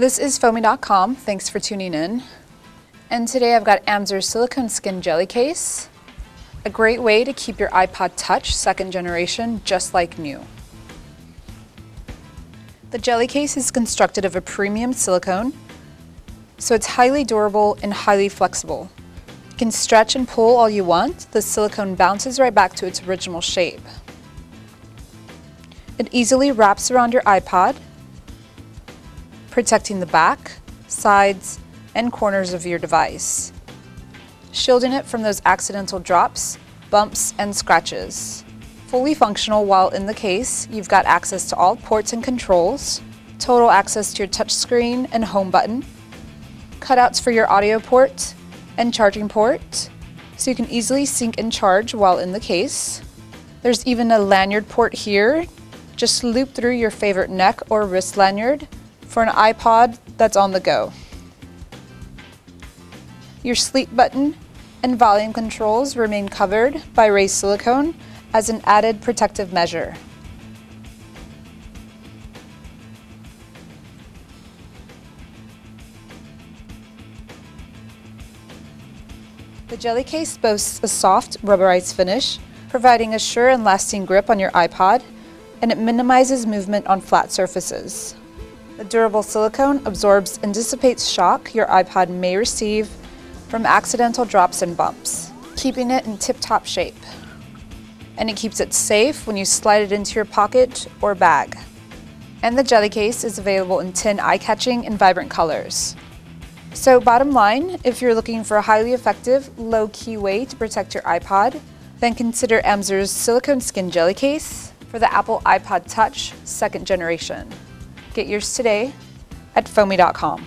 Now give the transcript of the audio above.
This is Fommy.com. Thanks for tuning in. And today I've got Amzer's silicone skin jelly case. A great way to keep your iPod Touch second generation just like new. The jelly case is constructed of a premium silicone, so it's highly durable and highly flexible. You can stretch and pull all you want, the silicone bounces right back to its original shape. It easily wraps around your iPod, protecting the back, sides, and corners of your device, shielding it from those accidental drops, bumps, and scratches. Fully functional while in the case, you've got access to all ports and controls, total access to your touchscreen and home button, cutouts for your audio port and charging port, so you can easily sync and charge while in the case. There's even a lanyard port here. Just loop through your favorite neck or wrist lanyard for an iPod that's on the go. Your sleep button and volume controls remain covered by raised silicone as an added protective measure. The jelly case boasts a soft, rubberized finish, providing a sure and lasting grip on your iPod, and it minimizes movement on flat surfaces. The durable silicone absorbs and dissipates shock your iPod may receive from accidental drops and bumps, keeping it in tip-top shape. And it keeps it safe when you slide it into your pocket or bag. And the jelly case is available in 10 eye-catching and vibrant colors. So bottom line, if you're looking for a highly effective, low-key way to protect your iPod, then consider Amzer's silicone skin jelly case for the Apple iPod Touch second generation. Get yours today at fommy.com.